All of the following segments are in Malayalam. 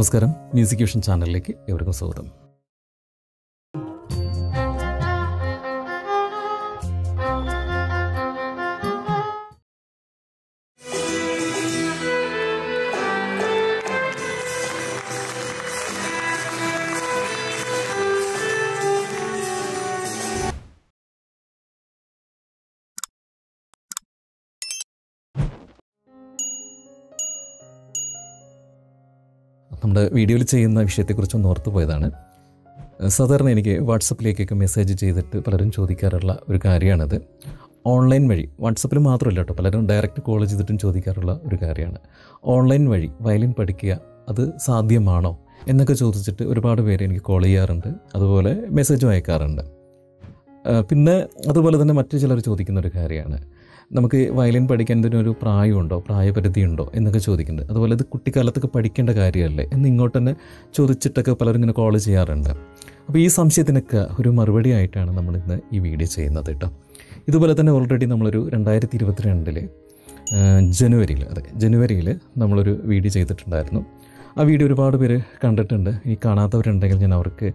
നമസ്കാരം. മ്യൂസിക് വിഷൻ ചാനലിലേക്ക് എവർക്കും സ്വാഗതം. വീഡിയോയിൽ ചെയ്യുന്ന വിഷയത്തെക്കുറിച്ച് ഒന്ന് ഓർത്തു പോയതാണ്. സാധാരണ എനിക്ക് വാട്സപ്പിലേക്കൊക്കെ മെസ്സേജ് ചെയ്തിട്ട് പലരും ചോദിക്കാറുള്ള ഒരു കാര്യമാണത്. ഓൺലൈൻ വഴി വാട്സപ്പിൽ മാത്രമല്ല കേട്ടോ പലരും ഡയറക്റ്റ് കോൾ ചെയ്തിട്ടും ചോദിക്കാറുള്ള ഒരു കാര്യമാണ്. ഓൺലൈൻ വഴി വയലിൻ പഠിക്കുക അത് സാധ്യമാണോ എന്നൊക്കെ ചോദിച്ചിട്ട് ഒരുപാട് പേര് എനിക്ക് കോൾ ചെയ്യാറുണ്ട് അതുപോലെ മെസ്സേജും അയക്കാറുണ്ട്. പിന്നെ അതുപോലെ തന്നെ മറ്റു ചിലർ ചോദിക്കുന്ന ഒരു കാര്യമാണ്. നമുക്ക് വയലിൻ പഠിക്കാൻ ഒരു പ്രായമുണ്ടോ? പ്രായപരിധിയുണ്ടോ? എന്നൊക്കെ ചോദിക്കുന്നുണ്ട്. അതുപോലെ ഇത് കുട്ടിക്കാലത്തൊക്കെ പഠിക്കേണ്ട കാര്യമല്ലേ? എന്ന് ഇങ്ങോട്ട് തന്നെ ചോദിച്ചിട്ടൊക്കെ പലരും ഇങ്ങനെ കോൾ ചെയ്യാറുണ്ട്. അപ്പോൾ ഈ സംശയത്തിനൊക്കെ ഒരു മറുപടി ആയിട്ടാണ് നമ്മൾ ഇന്ന് ഈ വീഡിയോ ചെയ്യുന്നത് കേട്ടോ. ഇതുപോലെ തന്നെ ഓൾറെഡി നമ്മളൊരു രണ്ടായിരത്തി ഇരുപത്തിരണ്ടിൽ ജനുവരിയിൽ അതെ ജനുവരിയിൽ നമ്മളൊരു വീഡിയോ ചെയ്തിട്ടുണ്ടായിരുന്നു. ആ വീഡിയോ ഒരുപാട് പേര് കണ്ടിട്ടുണ്ട്. ഈ കാണാത്തവരുണ്ടെങ്കിൽ ഞാൻ അവർക്ക്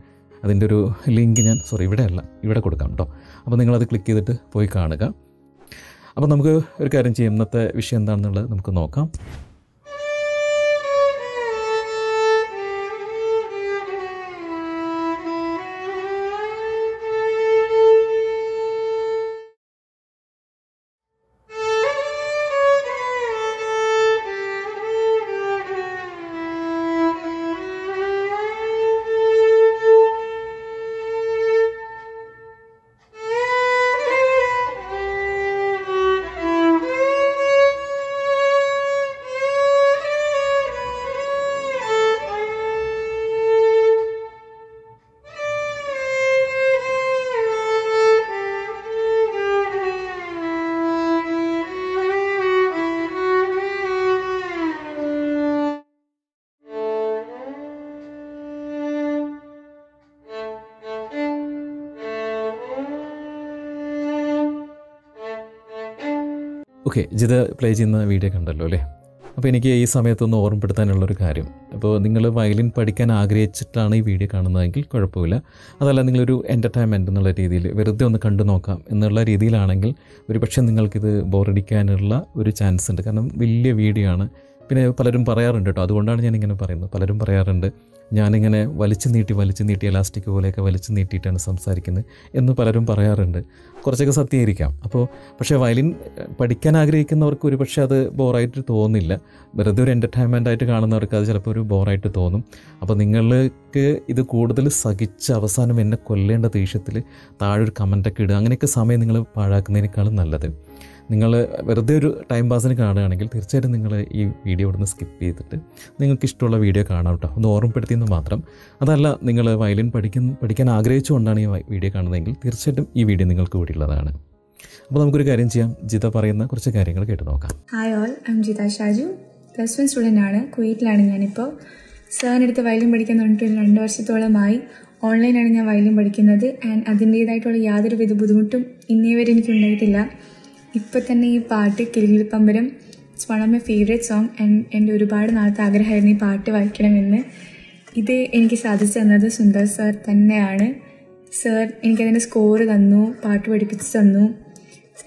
അതിന്റെ ഒരു ലിങ്ക് ഞാൻ സോറി ഇവിടെ അല്ല ഇവിടെ കൊടുക്കാം കേട്ടോ. അപ്പോൾ നിങ്ങളത് ക്ലിക്ക് ചെയ്തിട്ട് പോയി കാണുക. അപ്പോൾ നമുക്ക് ഒരു കാര്യം ചെയ്യാം. ഇന്നത്തെ വിഷയം എന്താണെന്നുള്ളത് നമുക്ക് നോക്കാം. ഓക്കെ ജിത പ്ലേ ചെയ്യുന്ന വീഡിയോ കണ്ടല്ലോ അല്ലേ? അപ്പോൾ എനിക്ക് ഈ സമയത്തൊന്ന് ഓർമ്മപ്പെടുത്താനുള്ളൊരു കാര്യം. അപ്പോൾ നിങ്ങൾ വയലിൻ പഠിക്കാൻ ആഗ്രഹിച്ചിട്ടാണ് ഈ വീഡിയോ കാണുന്നതെങ്കിൽ കുഴപ്പമില്ല. അതല്ല നിങ്ങളൊരു എന്റർടൈൻമെന്റ് എന്നുള്ള രീതിയിൽ വെറുതെ ഒന്ന് കണ്ടു നോക്കാം എന്നുള്ള രീതിയിലാണെങ്കിൽ ഒരു പക്ഷേ നിങ്ങൾക്കിത് ബോറടിക്കാനുള്ള ഒരു ചാൻസ് ഉണ്ട്. കാരണം വലിയ വീഡിയോ ആണ്. പിന്നെ പലരും പറയാറുണ്ട് കേട്ടോ. അതുകൊണ്ടാണ് ഞാനിങ്ങനെ പറയുന്നത്. പലരും പറയാറുണ്ട് ഞാനിങ്ങനെ വലിച്ചു നീട്ടി വലിച്ചു നീട്ടി എലാസ്റ്റിക് പോലെയൊക്കെ വലിച്ചു നീട്ടിയിട്ടാണ് സംസാരിക്കുന്നത് എന്ന് പലരും പറയാറുണ്ട്. കുറച്ചൊക്കെ സത്യമായിരിക്കാം അപ്പോൾ പക്ഷേ വയലിൻ പഠിക്കാൻ ആഗ്രഹിക്കുന്നവർക്ക് ഒരു പക്ഷേ അത് ബോറായിട്ട് തോന്നില്ല. വെറുതെ ഒരു എന്റർടൈൻമെന്റ് ആയിട്ട് കാണുന്നവർക്ക് അത് ചിലപ്പോൾ ഒരു ബോറായിട്ട് തോന്നും. അപ്പോൾ നിങ്ങൾക്ക് ഇത് കൂടുതൽ സഹിച്ച് അവസാനം എന്നെ കൊല്ലേണ്ട ദേഷ്യത്തിൽ താഴെ ഒരു കമന്റൊക്കെ ഇടുക. അങ്ങനെയൊക്കെ സമയം നിങ്ങൾ പാഴാക്കുന്നതിനേക്കാളും നല്ലത്. നിങ്ങൾ വെറുതെ ഒരു ടൈം പാസിന് കാണുകയാണെങ്കിൽ തീർച്ചയായിട്ടും നിങ്ങൾ ഈ വീഡിയോ ഇവിടുന്ന് സ്കിപ്പ് ചെയ്തിട്ട് നിങ്ങൾക്ക് ഇഷ്ടമുള്ള വീഡിയോ കാണാം കേട്ടോ. ഒന്ന് ഓർമ്മപ്പെടുത്തിയെന്ന് മാത്രം. അതല്ല നിങ്ങൾ വയലിൻ പഠിക്കുന്ന പഠിക്കാൻ ആഗ്രഹിച്ചുകൊണ്ടാണ് ഈ വീഡിയോ കാണുന്നതെങ്കിൽ തീർച്ചയായിട്ടും ഈ വീഡിയോ നിങ്ങൾക്ക് കൂടിയുള്ളതാണ് അപ്പോൾ നമുക്കൊരു കാര്യം ചെയ്യാം. ജിത പറയുന്ന കുറച്ച് കാര്യങ്ങൾ കേട്ട് നോക്കാം. Hi all I'm Jitha Shaju plus one student ആണ്. കുവൈറ്റിലാണ് ഞാനിപ്പോൾ സാറിനടുത്ത് വയലിൻ പഠിക്കാൻ തുടങ്ങിയിട്ട് രണ്ട് വർഷത്തോളമായി. ഓൺലൈനാണ് ഞാൻ വയലിൻ പഠിക്കുന്നത്. ആൻഡ് അതിന്റേതായിട്ടുള്ള യാതൊരു വിധ ബുദ്ധിമുട്ടും ഇന്നേ വരെ എനിക്ക് ഉണ്ടായിട്ടില്ല ഇപ്പോൾ തന്നെ ഈ പാട്ട് Kilikilippambaram it's one of my favourite song and എന്റെ ഒരുപാട് നാളത്തെ ആഗ്രഹമായിരുന്നു ഈ പാട്ട് വായിക്കണമെന്ന്. ഇത് എനിക്ക് സാധിച്ചു തന്നത് സുന്ദർ സാർ തന്നെയാണ്. സാർ എനിക്കതിന്റെ സ്കോറ് തന്നു പാട്ട് പഠിപ്പിച്ച് തന്നു.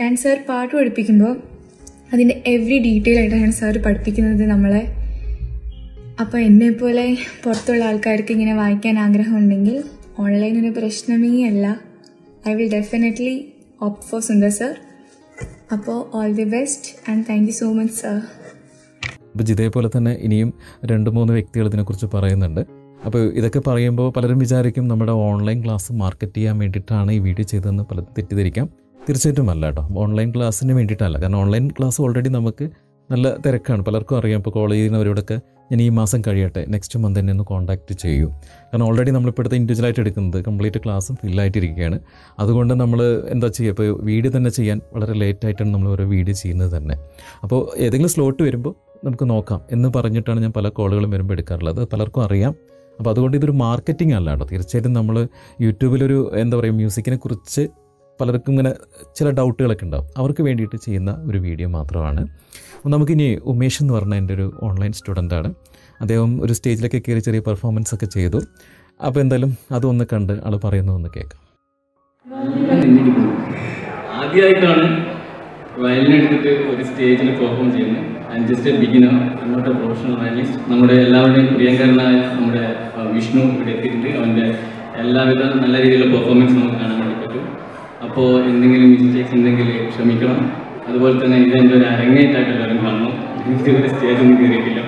ആൻഡ് സാർ പാട്ട് പഠിപ്പിക്കുമ്പോൾ അതിന്റെ എവറി ഡീറ്റെയിൽ ആയിട്ടാണ് സാർ പഠിപ്പിക്കുന്നത് നമ്മളെ. അപ്പോൾ പോലെ പുറത്തുള്ള ആൾക്കാർക്ക് ഇങ്ങനെ വായിക്കാൻ ആഗ്രഹമുണ്ടെങ്കിൽ ഓൺലൈൻ ഒരു പ്രശ്നമേ അല്ല. I will definitely opt for Sundar sir അപ്പോൾ all the best and thank you so much sir അപ്പോൾ പോലെ തന്നെ ഇനിയും രണ്ട് മൂന്ന് വ്യക്തികൾ ഇതിനെക്കുറിച്ച് പറയുന്നുണ്ട്. അപ്പോൾ ഇതൊക്കെ പറയുമ്പോൾ പലരും വിചാരിക്കും നമ്മുടെ ഓൺലൈൻ ക്ലാസ് മാർക്കറ്റ് ചെയ്യാൻ വേണ്ടിയിട്ടാണ് ഈ വീഡിയോ ചെയ്തതെന്ന് പല തെറ്റിദ്ധരിക്കാം. തീർച്ചയായിട്ടും അല്ല കേട്ടോ. ഓൺലൈൻ ക്ലാസ്സിന് വേണ്ടിയിട്ടല്ല. കാരണം ഓൺലൈൻ ക്ലാസ് ഓൾറെഡി നമുക്ക് നല്ല തിരക്കാണ്. പലർക്കും അറിയാം ഇപ്പോൾ കോളേജിൽ ചെയ്യുന്നവരോടൊക്കെ ഞാൻ ഈ മാസം കഴിയട്ടെ. നെക്സ്റ്റ് മന്ത് തന്നെ ഒന്ന് കോൺടാക്റ്റ് ചെയ്യൂ. കാരണം ഓൾറെഡി നമ്മളിപ്പോഴത്തെ ഇൻഡിവിജ്വലായിട്ട് എടുക്കുന്നത് കംപ്ലീറ്റ് ക്ലാസ്സും ഫില്ലായിട്ടിരിക്കുകയാണ് അതുകൊണ്ട് നമ്മൾ എന്താ ചെയ്യുക ഇപ്പോൾ വീഡിയോ തന്നെ ചെയ്യാൻ വളരെ ലേറ്റായിട്ടാണ് നമ്മൾ ഓരോ വീഡിയോ ചെയ്യുന്നത് തന്നെ. അപ്പോൾ ഏതെങ്കിലും സ്ലോട്ട് വരുമ്പോൾ നമുക്ക് നോക്കാം. എന്ന് പറഞ്ഞിട്ടാണ് ഞാൻ പല കോളുകളും വരുമ്പോൾ എടുക്കാറുള്ളത്. പലർക്കും അറിയാം. അപ്പോൾ അതുകൊണ്ട് ഇതൊരു മാർക്കറ്റിംഗ് അല്ല കേട്ടോ. തീർച്ചയായിട്ടും നമ്മൾ യൂട്യൂബിലൊരു എന്താ പറയുക മ്യൂസിക്കിനെ കുറിച്ച് പലർക്കും ഇങ്ങനെ ചില ഡൗട്ടുകളൊക്കെ ഉണ്ടാവും. അവർക്ക് വേണ്ടിയിട്ട് ചെയ്യുന്ന ഒരു വീഡിയോ മാത്രമാണ്. നമുക്കിനി ഉമേഷ് എന്ന് പറഞ്ഞ എന്റെ ഒരു ഓൺലൈൻ സ്റ്റുഡന്റാണ് അദ്ദേഹം ഒരു സ്റ്റേജിലൊക്കെ കയറി ചെറിയ പെർഫോമൻസ് ഒക്കെ ചെയ്തു. അപ്പോൾ എന്തായാലും അതൊന്ന് കണ്ട് ആൾ പറയുന്നതൊന്ന് കേൾക്കാം. ആദ്യമായിട്ടാണ് വയലിൻ എടുത്തിട്ട് ഒരു സ്റ്റേജിൽ പെർഫോം ചെയ്യുന്നത്. And just a beginner a professional violinist നമ്മുടെ എല്ലാവരുടെയും പ്രിയങ്കരനായ നമ്മുടെ വിഷ്ണു ഇവിടെ എത്തിയിട്ടുണ്ട്. അവന്റെ എല്ലാവിധ നല്ല രീതിയിലുള്ള പെർഫോമൻസ് നമുക്ക് കാണാൻ വേണ്ടി പറ്റും. അപ്പോൾ എന്തെങ്കിലും മിസ്റ്റേക്സ് ഉണ്ടെങ്കിൽ ക്ഷമിക്കണം. അതുപോലെ തന്നെ ഇതെൻ്റെ ഒരു അരങ്ങേറ്റായിട്ട് വരും വന്നു എനിക്കിവിടെ സ്റ്റേജിൽ നിന്ന് കയറിയിട്ടില്ല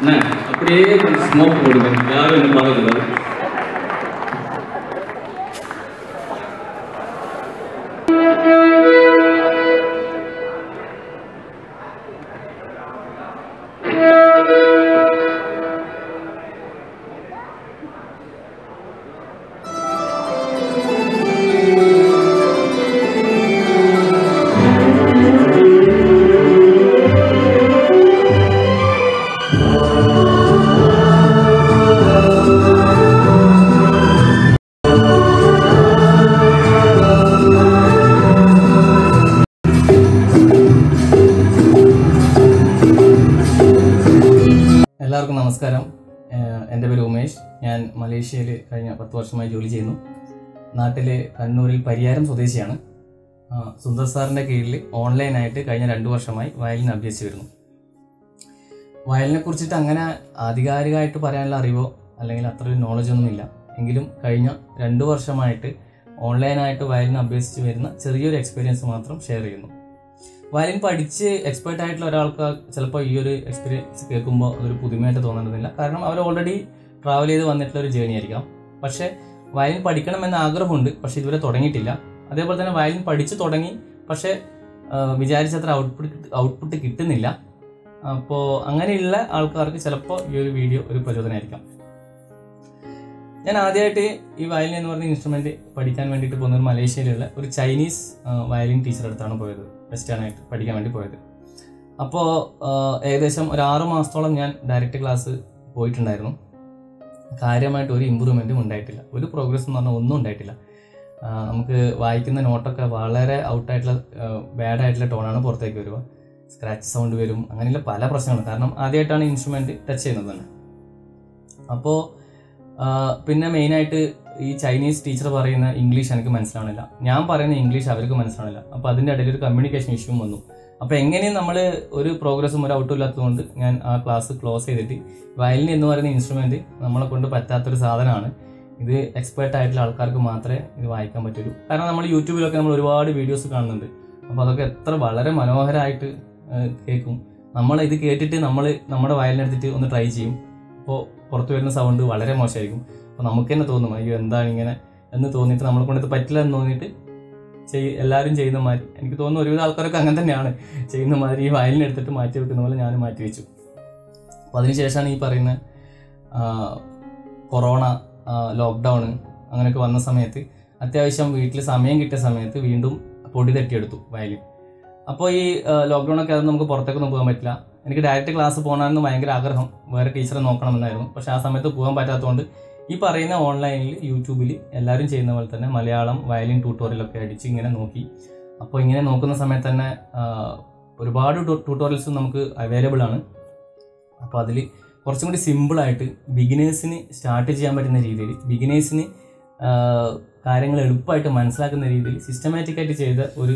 എന്നാ അപ്പടിയേ സ്മോക്ക് കൊടുക്കും എല്ലാവരും പറഞ്ഞു പത്ത് വർഷമായി ജോലി ചെയ്യുന്നു. നാട്ടിലെ കണ്ണൂരിൽ പരിയാരം സ്വദേശിയാണ്. സുന്ദർ സാറിന്റെ കീഴിൽ ഓൺലൈനായിട്ട് കഴിഞ്ഞ രണ്ട് വർഷമായി വയലിൻ അഭ്യസിച്ച് വരുന്നു. വയലിനെ കുറിച്ചിട്ട് അങ്ങനെ ആധികാരികമായിട്ട് പറയാനുള്ള അറിവോ അല്ലെങ്കിൽ അത്ര ഒരു നോളജ് ഒന്നുമില്ല എങ്കിലും കഴിഞ്ഞ രണ്ട് വർഷമായിട്ട് ഓൺലൈനായിട്ട് വയലിൻ അഭ്യസിച്ച് വരുന്ന ചെറിയൊരു എക്സ്പീരിയൻസ് മാത്രം ഷെയർ ചെയ്യുന്നു. വയലിൻ പഠിച്ച് എക്സ്പേർട്ട് ആയിട്ടുള്ള ഒരാൾക്ക് ചിലപ്പോൾ ഈ ഒരു എക്സ്പീരിയൻസ് കേൾക്കുമ്പോൾ അതൊരു പുതുമയായിട്ട് തോന്നണമെന്നില്ല കാരണം അവർ ഓൾറെഡി ട്രാവൽ ചെയ്ത് വന്നിട്ടുള്ള ഒരു ജേണി ആയിരിക്കാം. പക്ഷേ വയലിൻ പഠിക്കണമെന്ന് ആഗ്രഹമുണ്ട് പക്ഷേ ഇതുവരെ തുടങ്ങിയിട്ടില്ല. അതേപോലെ തന്നെ വയലിൻ പഠിച്ചു തുടങ്ങി പക്ഷേ വിചാരിച്ചത്ര ഔട്ട്പുട്ട് ഔട്ട്പുട്ട് കിട്ടുന്നില്ല. അപ്പോൾ അങ്ങനെയുള്ള ആൾക്കാർക്ക് ചിലപ്പോൾ ഈ ഒരു വീഡിയോ ഒരു പ്രചോദനമായിരിക്കാം. ഞാൻ ആദ്യമായിട്ട് ഈ വയലിൻ എന്ന് പറഞ്ഞ ഇൻസ്ട്രുമെന്റ് പഠിക്കാൻ വേണ്ടിയിട്ട് പോകുന്നത് മലേഷ്യയിലുള്ള ഒരു ചൈനീസ് വയലിൻ ടീച്ചർ അടുത്താണ് പോയത്. വെസ്റ്റേണായിട്ട് പഠിക്കാൻ വേണ്ടി പോയത്. അപ്പോൾ ഏകദേശം ഒരു ആറ് മാസത്തോളം ഞാൻ ഡയറക്റ്റ് ക്ലാസ് പോയിട്ടുണ്ടായിരുന്നു. കാര്യമായിട്ട് ഒരു ഇമ്പ്രൂവ്മെന്റും ഉണ്ടായിട്ടില്ല. ഒരു പ്രോഗ്രസ് എന്ന് പറഞ്ഞാൽ ഒന്നും ഉണ്ടായിട്ടില്ല. നമുക്ക് വായിക്കുന്ന നോട്ടൊക്കെ വളരെ ഔട്ടായിട്ടുള്ള ബാഡ് ആയിട്ടുള്ള ടോണാണ് പുറത്തേക്ക് വരിക. സ്ക്രാച്ച് സൗണ്ട് വരും. അങ്ങനെയുള്ള പല പ്രശ്നങ്ങളും. കാരണം ആദ്യമായിട്ടാണ് ഇൻസ്ട്രുമെന്റ് ടച്ച് ചെയ്യുന്നത് തന്നെ. അപ്പോൾ പിന്നെ മെയിനായിട്ട് ഈ ചൈനീസ് ടീച്ചർ പറയുന്ന ഇംഗ്ലീഷ് എനിക്ക് മനസ്സിലാവണില്ല. ഞാൻ പറയുന്ന ഇംഗ്ലീഷ് അവർക്ക് മനസ്സിലാവണില്ല. അപ്പോൾ അതിന്റെ ഇടയിൽ ഒരു കമ്മ്യൂണിക്കേഷൻ ഇഷ്യൂ വന്നു. അപ്പോൾ എങ്ങനെയും നമ്മൾ ഒരു പ്രോഗ്രസ്സും ഒരു ഔട്ടും ഇല്ലാത്തതുകൊണ്ട് ഞാൻ ആ ക്ലാസ് ക്ലോസ് ചെയ്തിട്ട് വയലിൻ എന്ന് പറയുന്ന ഇൻസ്ട്രുമെന്റ് നമ്മളെ കൊണ്ട് പറ്റാത്തൊരു സാധനമാണ്. ഇത് എക്സ്പേർട്ട് ആയിട്ടുള്ള ആൾക്കാർക്ക് മാത്രമേ ഇത് വായിക്കാൻ പറ്റുള്ളൂ കാരണം നമ്മൾ യൂട്യൂബിലൊക്കെ നമ്മൾ ഒരുപാട് വീഡിയോസ് കാണുന്നുണ്ട്. അപ്പോൾ അതൊക്കെ എത്ര വളരെ മനോഹരമായിട്ട് കേൾക്കും. നമ്മൾ ഇത് കേട്ടിട്ട് നമ്മൾ നമ്മുടെ വയലിനെടുത്തിട്ട് ഒന്ന് ട്രൈ ചെയ്യും. അപ്പോൾ പുറത്തു വരുന്ന സൗണ്ട് വളരെ മോശമായിരിക്കും. അപ്പോൾ നമുക്ക് തന്നെ തോന്നും അയ്യോ എന്താണ് ഇങ്ങനെ? എന്ന് തോന്നിയിട്ട് നമ്മളെ കൊണ്ട് ഇത് പറ്റില്ല എന്ന് തോന്നിയിട്ട് ചെയ് എല്ലാവരും ചെയ്യുന്ന മാതിരി. എനിക്ക് തോന്നുന്നു ഒരുവിധ ആൾക്കാരൊക്കെ അങ്ങനെ തന്നെയാണ്. ചെയ്യുന്ന മാതിരി ഈ വയലിനെടുത്തിട്ട് മാറ്റി വെക്കുന്ന പോലെ ഞാനും മാറ്റി വെച്ചു. അപ്പോൾ അതിനുശേഷമാണ് ഈ പറയുന്ന കൊറോണ ലോക്ക്ഡൗൺ അങ്ങനെയൊക്കെ വന്ന സമയത്ത് അത്യാവശ്യം വീട്ടിൽ സമയം കിട്ടിയ സമയത്ത് വീണ്ടും പൊടി തട്ടിയെടുത്തു വയലിൻ അപ്പോൾ ഈ ലോക്ക്ഡൗൺ ഒക്കെ ആയിരുന്നു നമുക്ക് പുറത്തേക്കൊന്നും പോകാൻ പറ്റില്ല. എനിക്ക് ഡയറക്റ്റ് ക്ലാസ് പോകണമെന്ന് ഭയങ്കര ആഗ്രഹം. വേറെ ടീച്ചറെ നോക്കണമെന്നായിരുന്നു. പക്ഷേ ആ സമയത്ത് പോകാൻ പറ്റാത്തതുകൊണ്ട് ഈ പറയുന്ന ഓൺലൈനിൽ യൂട്യൂബിൽ എല്ലാവരും ചെയ്യുന്ന പോലെ തന്നെ മലയാളം വയലിൻ ട്യൂട്ടോറിയലൊക്കെ അടിച്ച് ഇങ്ങനെ നോക്കി. അപ്പോൾ ഇങ്ങനെ നോക്കുന്ന സമയത്ത് തന്നെ ഒരുപാട് ട്യൂട്ടോറിയൽസ് നമുക്ക് അവൈലബിൾ ആണ്. അപ്പോൾ അതിൽ കുറച്ചും കൂടി സിമ്പിളായിട്ട് ബിഗിനേഴ്സിന് സ്റ്റാർട്ട് ചെയ്യാൻ പറ്റുന്ന രീതിയിൽ ബിഗിനേഴ്സിന് കാര്യങ്ങൾ എളുപ്പമായിട്ട് മനസ്സിലാക്കുന്ന രീതിയിൽ സിസ്റ്റമാറ്റിക് ആയിട്ട് ചെയ്ത ഒരു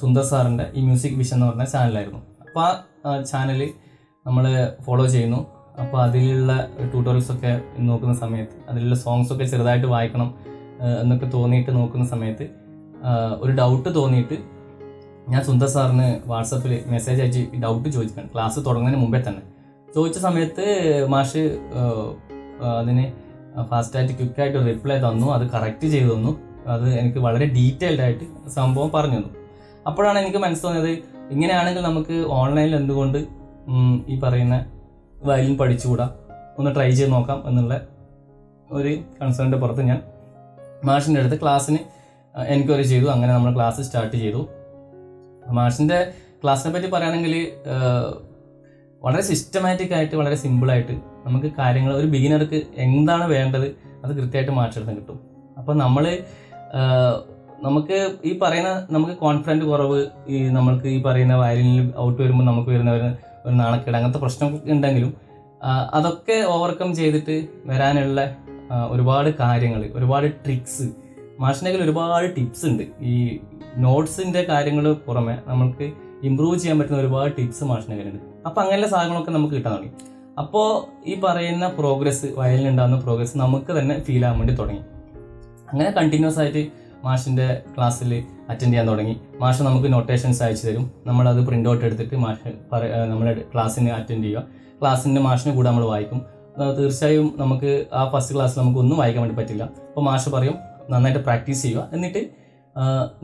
സുന്ദർ സാറിന്റെ ഈ മ്യൂസിക് വിഷൻ എന്ന് പറഞ്ഞ ചാനലായിരുന്നു അപ്പോൾ ആ ചാനൽ നമ്മൾ ഫോളോ ചെയ്യുന്നു. അപ്പോൾ അതിലുള്ള ട്യൂട്ടോറിയൽസ് ഒക്കെ നോക്കുന്ന സമയത്ത് അതിലുള്ള സോങ്സ് ഒക്കെ ചെറുതായിട്ട് വായിക്കണം എന്നൊക്കെ തോന്നിയിട്ട് നോക്കുന്ന സമയത്ത് ഒരു ഡൗട്ട് തോന്നിയിട്ട് ഞാൻ സുന്ദർ സാറിന് വാട്സപ്പിൽ മെസ്സേജ് അയച്ച് ഡൗട്ട് ചോദിക്കണം. ക്ലാസ് തുടങ്ങുന്നതിന് മുമ്പേ തന്നെ. ചോദിച്ച സമയത്ത് മാഷ് അതിന് ഫാസ്റ്റായിട്ട് ക്വിക്കായിട്ട് റിപ്ലൈ തന്നു അത് കറക്റ്റ് ചെയ്തു തന്നു. അത് എനിക്ക് വളരെ ഡീറ്റെയിൽഡ് ആയിട്ട് സംഭവം പറഞ്ഞു തന്നു. അപ്പോഴാണ് എനിക്ക് മനസ്സിലായത് ഇങ്ങനെയാണെങ്കിൽ നമുക്ക് ഓൺലൈനിൽ എന്തുകൊണ്ട് ഈ പറയുന്ന വയലിൻ പഠിച്ചുകൂടാ? ഒന്ന് ട്രൈ ചെയ്ത് നോക്കാം എന്നുള്ള ഒരു കൺസേണിന്റെ പുറത്ത് ഞാൻ മാഷിന്റെ അടുത്ത് ക്ലാസ്സിന് എൻക്വയറി ചെയ്തു. അങ്ങനെ നമ്മൾ ക്ലാസ് സ്റ്റാർട്ട് ചെയ്തു. മാഷിന്റെ ക്ലാസ്സിനെ പറ്റി പറയുകയാണെങ്കിൽ വളരെ സിസ്റ്റമാറ്റിക് ആയിട്ട് വളരെ സിമ്പിളായിട്ട് നമുക്ക് കാര്യങ്ങൾ ഒരു ബിഗിനർക്ക് എന്താണ് വേണ്ടത് അത് കൃത്യമായിട്ട് മാറ്റെടുത്ത് കിട്ടും. അപ്പോൾ നമ്മൾ നമുക്ക് ഈ പറയുന്ന നമുക്ക് കോൺഫിഡന്റ് കുറവ് ഈ നമ്മൾക്ക് ഈ പറയുന്ന വയലിനിൽ ഔട്ട് വരുമ്പോൾ നമുക്ക് വരുന്ന ഒരു ഒരു നാണക്കേട് അങ്ങനത്തെ പ്രശ്നം ഉണ്ടെങ്കിലും അതൊക്കെ ഓവർകം ചെയ്തിട്ട് വരാനുള്ള ഒരുപാട് കാര്യങ്ങൾ ഒരുപാട് ട്രിക്സ് മാഷിന്റെ കയ്യിൽ ഒരുപാട് ടിപ്സ് ഉണ്ട്. ഈ നോട്ട്സിന്റെ കാര്യങ്ങൾ പുറമെ നമുക്ക് ഇമ്പ്രൂവ് ചെയ്യാൻ പറ്റുന്ന ഒരുപാട് ടിപ്സ് മാഷിന്റെ കയ്യിലുണ്ട് അപ്പോൾ അങ്ങനെയുള്ള സാധനങ്ങളൊക്കെ നമുക്ക് കിട്ടാൻ തുടങ്ങി. അപ്പോൾ ഈ പറയുന്ന പ്രോഗ്രസ് വയലിനുണ്ടാകുന്ന പ്രോഗ്രസ് നമുക്ക് തന്നെ ഫീൽ ആകാൻ വേണ്ടി തുടങ്ങി. അങ്ങനെ കണ്ടിന്യൂസ് ആയിട്ട് മാഷിന്റെ ക്ലാസ്സിൽ അറ്റൻഡ് ചെയ്യാൻ തുടങ്ങി. മാഷ് നമുക്ക് നൊട്ടേഷൻസ് അയച്ചു തരും. നമ്മളത് പ്രിന്റ് ഔട്ട് എടുത്തിട്ട് മാഷ് നമ്മുടെ ക്ലാസ്സിന് അറ്റൻഡ് ചെയ്യുക. ക്ലാസ്സിന്റെ മാഷിന് കൂടെ നമ്മൾ വായിക്കും. തീർച്ചയായും നമുക്ക് ആ ഫസ്റ്റ് ക്ലാസ്സിൽ നമുക്ക് ഒന്നും വായിക്കാൻ വേണ്ടി പറ്റില്ല. അപ്പോൾ മാഷ് പറയും നന്നായിട്ട് പ്രാക്ടീസ് ചെയ്യുക. എന്നിട്ട്